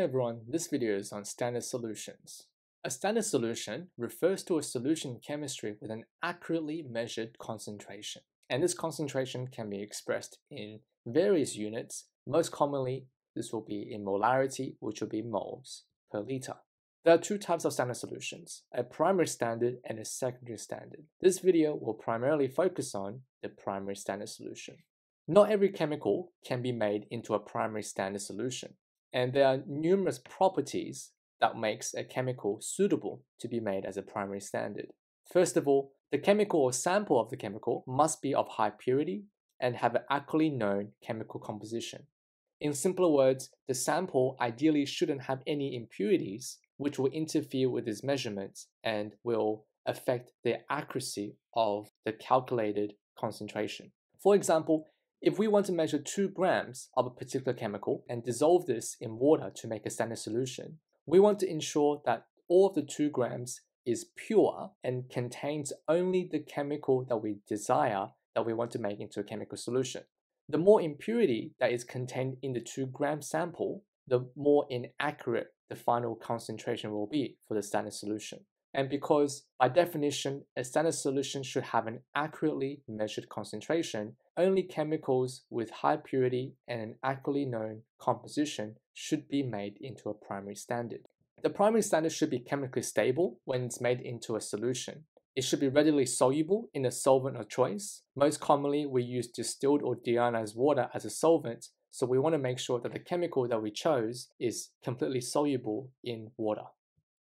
Hey everyone, this video is on standard solutions. A standard solution refers to a solution in chemistry with an accurately measured concentration. And this concentration can be expressed in various units. Most commonly, this will be in molarity, which will be moles per liter. There are two types of standard solutions, a primary standard and a secondary standard. This video will primarily focus on the primary standard solution. Not every chemical can be made into a primary standard solution. And there are numerous properties that makes a chemical suitable to be made as a primary standard. First of all, the chemical or sample of the chemical must be of high purity and have an accurately known chemical composition. In simpler words, the sample ideally shouldn't have any impurities which will interfere with its measurements and will affect the accuracy of the calculated concentration. For example, if we want to measure 2 grams of a particular chemical and dissolve this in water to make a standard solution, we want to ensure that all of the 2 grams is pure and contains only the chemical that we desire that we want to make into a chemical solution. The more impurity that is contained in the 2 gram sample, the more inaccurate the final concentration will be for the standard solution. And because by definition, a standard solution should have an accurately measured concentration, only chemicals with high purity and an accurately known composition should be made into a primary standard. The primary standard should be chemically stable when it's made into a solution. It should be readily soluble in a solvent of choice. Most commonly, we use distilled or deionized water as a solvent, so we want to make sure that the chemical that we chose is completely soluble in water.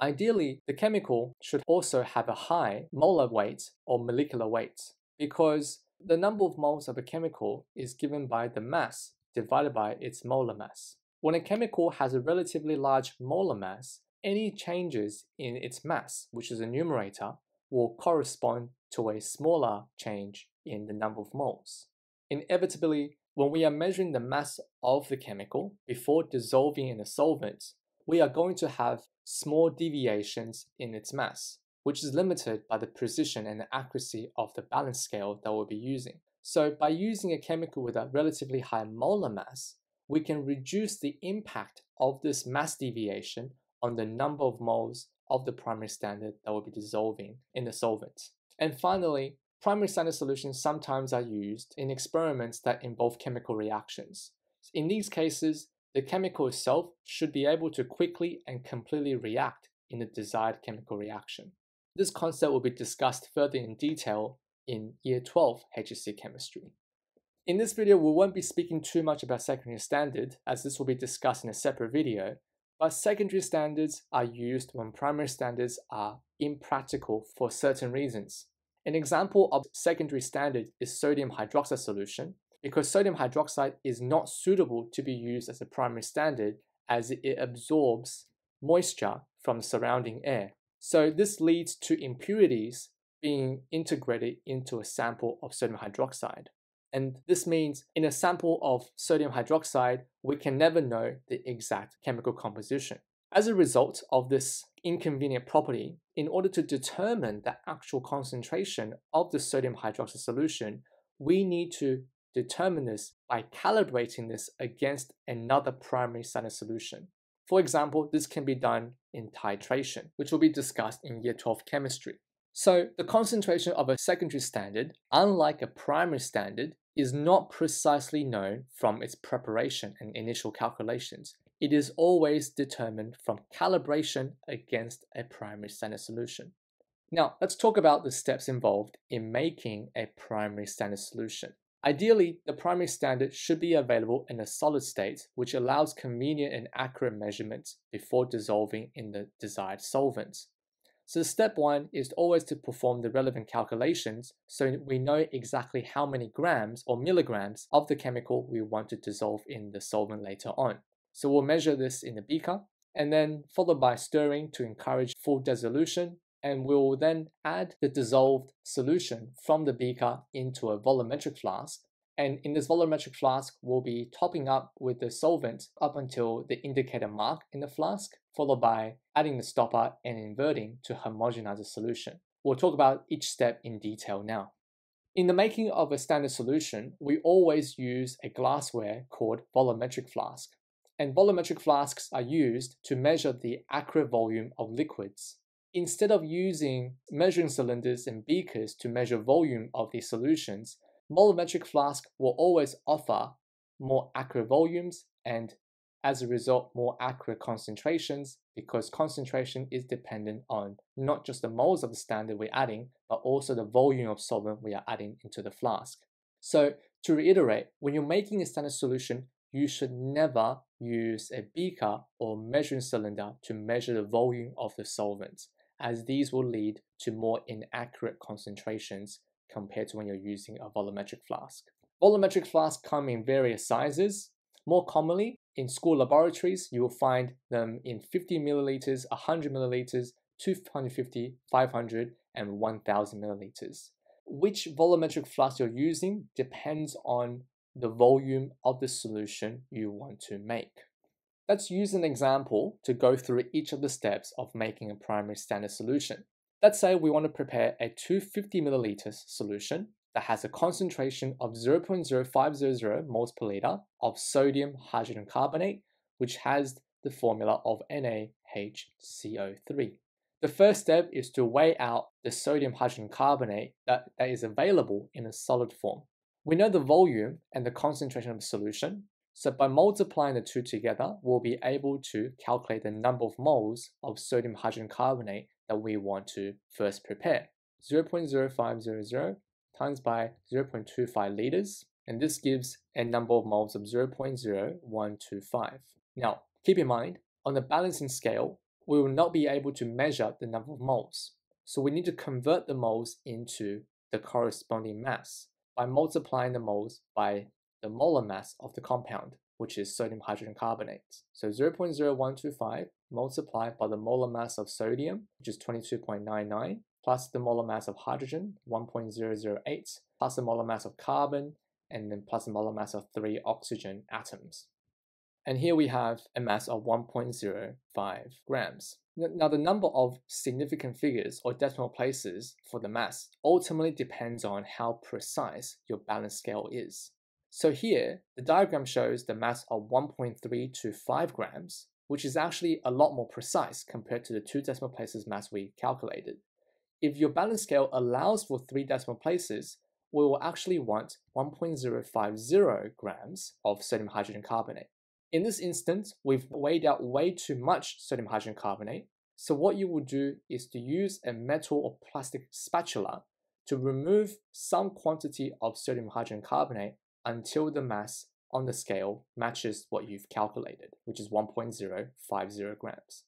Ideally, the chemical should also have a high molar weight or molecular weight because the number of moles of a chemical is given by the mass divided by its molar mass. When a chemical has a relatively large molar mass, any changes in its mass, which is a numerator, will correspond to a smaller change in the number of moles. Inevitably, when we are measuring the mass of the chemical before dissolving in a solvent, we are going to have small deviations in its mass, which is limited by the precision and the accuracy of the balance scale that we'll be using. So by using a chemical with a relatively high molar mass, we can reduce the impact of this mass deviation on the number of moles of the primary standard that will be dissolving in the solvent. And finally, primary standard solutions sometimes are used in experiments that involve chemical reactions. In these cases, the chemical itself should be able to quickly and completely react in the desired chemical reaction. This concept will be discussed further in detail in Year 12 HSC Chemistry. In this video, we won't be speaking too much about secondary standard as this will be discussed in a separate video, but secondary standards are used when primary standards are impractical for certain reasons. An example of secondary standard is sodium hydroxide solution, because sodium hydroxide is not suitable to be used as a primary standard as it absorbs moisture from surrounding air. So this leads to impurities being integrated into a sample of sodium hydroxide. And this means in a sample of sodium hydroxide, we can never know the exact chemical composition. As a result of this inconvenient property, in order to determine the actual concentration of the sodium hydroxide solution, we need to determine this by calibrating this against another primary standard solution. For example, this can be done in titration, which will be discussed in Year 12 chemistry. So the concentration of a secondary standard, unlike a primary standard, is not precisely known from its preparation and initial calculations. It is always determined from calibration against a primary standard solution. Now, let's talk about the steps involved in making a primary standard solution. Ideally, the primary standard should be available in a solid state, which allows convenient and accurate measurements before dissolving in the desired solvent. So step one is always to perform the relevant calculations so we know exactly how many grams or milligrams of the chemical we want to dissolve in the solvent later on. So we'll measure this in the beaker and then followed by stirring to encourage full dissolution and we'll then add the dissolved solution from the beaker into a volumetric flask. And in this volumetric flask, we'll be topping up with the solvent up until the indicator mark in the flask, followed by adding the stopper and inverting to homogenize the solution. We'll talk about each step in detail now. In the making of a standard solution, we always use a glassware called volumetric flask. and volumetric flasks are used to measure the accurate volume of liquids. Instead of using measuring cylinders and beakers to measure volume of these solutions, volumetric flask will always offer more accurate volumes and as a result more accurate concentrations because concentration is dependent on not just the moles of the standard we're adding but also the volume of solvent we are adding into the flask. So to reiterate, when you're making a standard solution, you should never use a beaker or measuring cylinder to measure the volume of the solvent as these will lead to more inaccurate concentrations compared to when you're using a volumetric flask. Volumetric flasks come in various sizes. More commonly, in school laboratories, you will find them in 50 milliliters, 100 milliliters, 250, 500, and 1000 milliliters. Which volumetric flask you're using depends on the volume of the solution you want to make. Let's use an example to go through each of the steps of making a primary standard solution. Let's say we want to prepare a 250 milliliters solution that has a concentration of 0.0500 moles per liter of sodium hydrogen carbonate, which has the formula of NaHCO3. The first step is to weigh out the sodium hydrogen carbonate that, that is available in a solid form. We know the volume and the concentration of the solution, so by multiplying the two together, we'll be able to calculate the number of moles of sodium hydrogen carbonate that we want to first prepare. 0.0500 times by 0.25 liters, and this gives a number of moles of 0.0125. Now, keep in mind, on the balancing scale, we will not be able to measure the number of moles. So we need to convert the moles into the corresponding mass by multiplying the moles by the molar mass of the compound, which is sodium hydrogen carbonate. So 0.0125 multiplied by the molar mass of sodium, which is 22.99, plus the molar mass of hydrogen, 1.008, plus the molar mass of carbon, and then plus the molar mass of three oxygen atoms. And here we have a mass of 1.05 grams. Now, the number of significant figures or decimal places for the mass ultimately depends on how precise your balance scale is. So here, the diagram shows the mass of 1.325 grams, which is actually a lot more precise compared to the two decimal places mass we calculated. If your balance scale allows for three decimal places, we will actually want 1.050 grams of sodium hydrogen carbonate. In this instance, we've weighed out way too much sodium hydrogen carbonate, so what you will do is to use a metal or plastic spatula to remove some quantity of sodium hydrogen carbonate until the mass on the scale matches what you've calculated, which is 1.050 grams.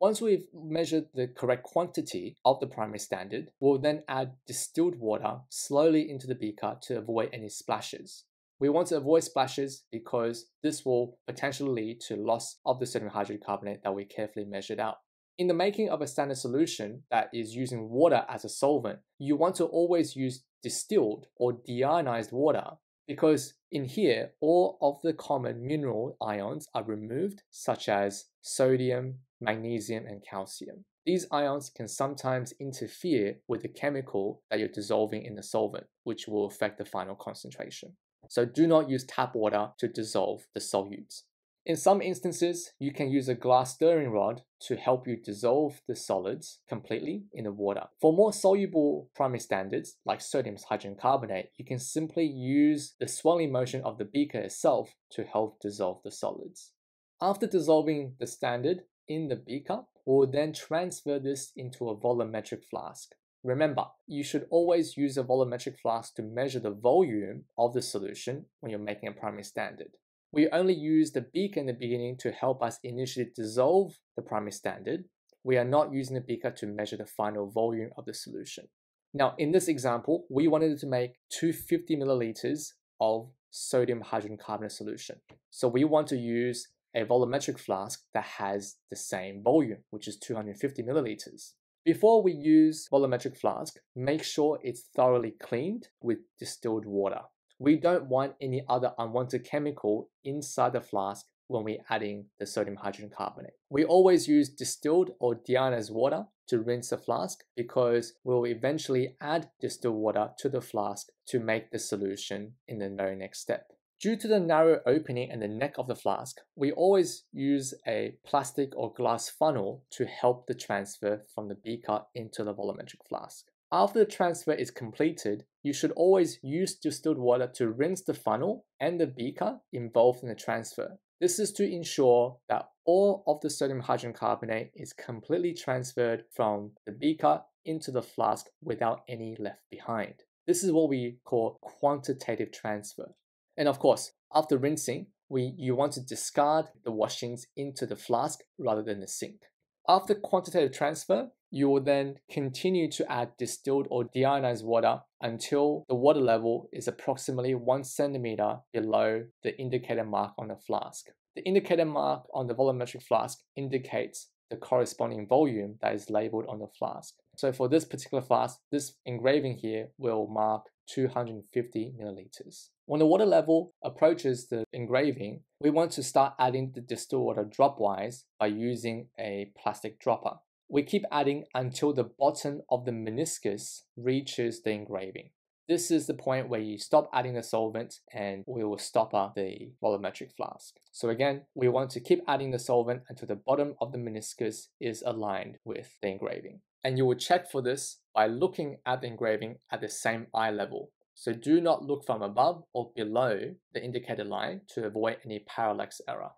Once we've measured the correct quantity of the primary standard, we'll then add distilled water slowly into the beaker to avoid any splashes. We want to avoid splashes because this will potentially lead to loss of the sodium hydrocarbonate that we carefully measured out. In the making of a standard solution that is using water as a solvent, you want to always use distilled or deionized water because in here, all of the common mineral ions are removed, such as sodium, magnesium, and calcium. These ions can sometimes interfere with the chemical that you're dissolving in the solvent, which will affect the final concentration. So do not use tap water to dissolve the solutes. In some instances, you can use a glass stirring rod to help you dissolve the solids completely in the water. For more soluble primary standards, like sodium hydrogen carbonate, you can simply use the swirling motion of the beaker itself to help dissolve the solids. After dissolving the standard in the beaker, we'll then transfer this into a volumetric flask. Remember, you should always use a volumetric flask to measure the volume of the solution when you're making a primary standard. We only use the beaker in the beginning to help us initially dissolve the primary standard. We are not using the beaker to measure the final volume of the solution. Now, in this example, we wanted to make 250 milliliters of sodium hydrogen carbonate solution. So we want to use a volumetric flask that has the same volume, which is 250 milliliters. Before we use volumetric flask, make sure it's thoroughly cleaned with distilled water. We don't want any other unwanted chemical inside the flask when we're adding the sodium hydrogen carbonate. We always use distilled or deionized water to rinse the flask because we'll eventually add distilled water to the flask to make the solution in the very next step. Due to the narrow opening and the neck of the flask, we always use a plastic or glass funnel to help the transfer from the beaker into the volumetric flask. After the transfer is completed, you should always use distilled water to rinse the funnel and the beaker involved in the transfer. This is to ensure that all of the sodium hydrogen carbonate is completely transferred from the beaker into the flask without any left behind. This is what we call quantitative transfer. And of course, after rinsing, we, you want to discard the washings into the flask rather than the sink. After quantitative transfer, you will then continue to add distilled or deionized water until the water level is approximately 1 centimeter below the indicator mark on the flask. The indicator mark on the volumetric flask indicates the corresponding volume that is labeled on the flask. So for this particular flask, this engraving here will mark 250 milliliters. When the water level approaches the engraving, we want to start adding the distilled water dropwise by using a plastic dropper we keep adding until the bottom of the meniscus reaches the engraving. This is the point where you stop adding the solvent and we will stop up the volumetric flask. So again, we want to keep adding the solvent until the bottom of the meniscus is aligned with the engraving. And you will check for this by looking at the engraving at the same eye level. So do not look from above or below the indicated line to avoid any parallax error.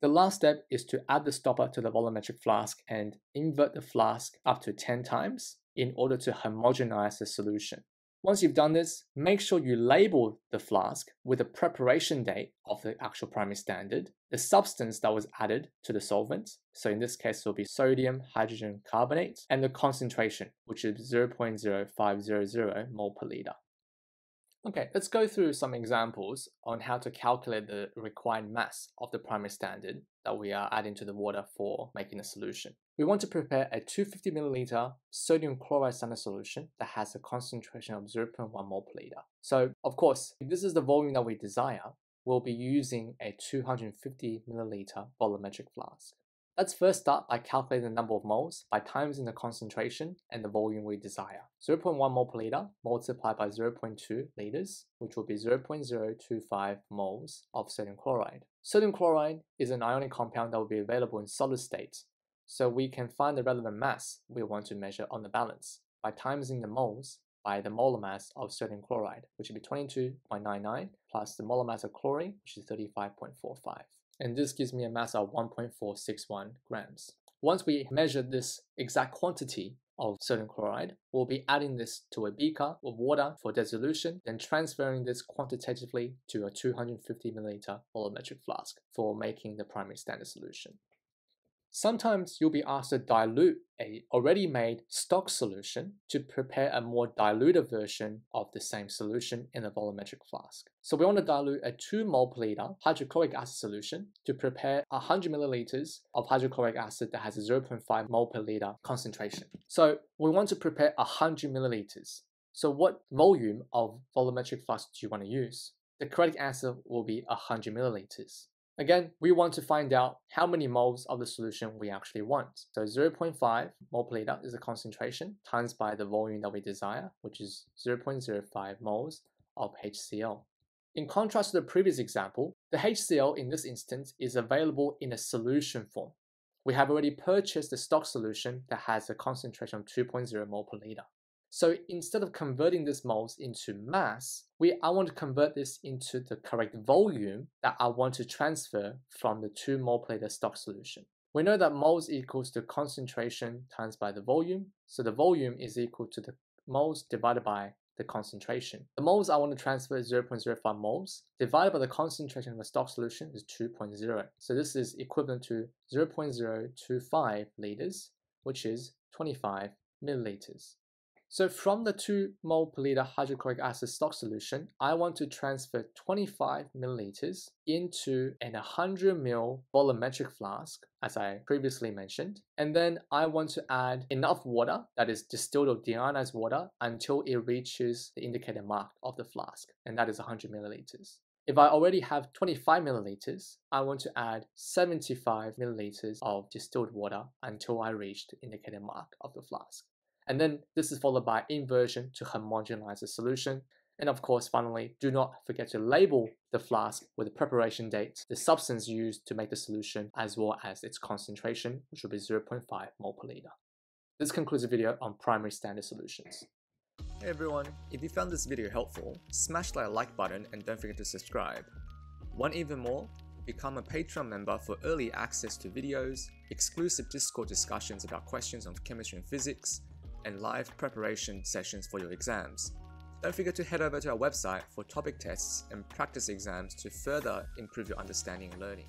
The last step is to add the stopper to the volumetric flask and invert the flask up to 10 times in order to homogenize the solution. Once you've done this, make sure you label the flask with the preparation date of the actual primary standard, the substance that was added to the solvent, so in this case it will be sodium hydrogen carbonate, and the concentration, which is 0.0500 mole per liter. Okay, let's go through some examples on how to calculate the required mass of the primary standard that we are adding to the water for making a solution. We want to prepare a 250 milliliter sodium chloride standard solution that has a concentration of 0.1 mole per liter. So, of course, if this is the volume that we desire, we'll be using a 250 milliliter volumetric flask. Let's first start by calculating the number of moles by timesing the concentration and the volume we desire. 0.1 mole per liter multiplied by 0.2 liters, which will be 0.025 moles of sodium chloride. Sodium chloride is an ionic compound that will be available in solid state, so we can find the relevant mass we want to measure on the balance by timesing the moles by the molar mass of sodium chloride, which will be 22.99 plus the molar mass of chlorine, which is 35.45 and this gives me a mass of 1.461 grams. Once we measure this exact quantity of sodium chloride, we'll be adding this to a beaker of water for dissolution, then transferring this quantitatively to a 250 milliliter volumetric flask for making the primary standard solution. Sometimes you'll be asked to dilute a already made stock solution to prepare a more diluted version of the same solution in a volumetric flask. So we want to dilute a 2 mole per liter hydrochloric acid solution to prepare 100 milliliters of hydrochloric acid that has a 0.5 mole per liter concentration. So we want to prepare 100 milliliters. So what volume of volumetric flask do you want to use? The correct answer will be 100 milliliters. Again, we want to find out how many moles of the solution we actually want. So 0.5 mole per liter is the concentration times by the volume that we desire, which is 0.05 moles of HCl. In contrast to the previous example, the HCl in this instance is available in a solution form. We have already purchased the stock solution that has a concentration of 2.0 mole per liter. So instead of converting this moles into mass, we I want to convert this into the correct volume that I want to transfer from the 2 mole per stock solution. We know that moles equals the concentration times by the volume, so the volume is equal to the moles divided by the concentration. The moles I want to transfer is 0.05 moles, divided by the concentration of the stock solution is 2.0. So this is equivalent to 0.025 liters, which is 25 milliliters. So from the 2 mole per liter hydrochloric acid stock solution, I want to transfer 25 milliliters into an 100 ml volumetric flask, as I previously mentioned. And then I want to add enough water, that is distilled or deionized water, until it reaches the indicated mark of the flask, and that is 100 milliliters. If I already have 25 milliliters, I want to add 75 milliliters of distilled water until I reach the indicated mark of the flask. And then this is followed by inversion to homogenize the solution. And of course, finally, do not forget to label the flask with the preparation date, the substance used to make the solution, as well as its concentration, which will be 0.5 mol per liter. This concludes the video on primary standard solutions. Hey everyone, if you found this video helpful, smash that like button and don't forget to subscribe. Want even more? Become a Patreon member for early access to videos, exclusive Discord discussions about questions on chemistry and physics, and live preparation sessions for your exams. Don't forget to head over to our website for topic tests and practice exams to further improve your understanding and learning.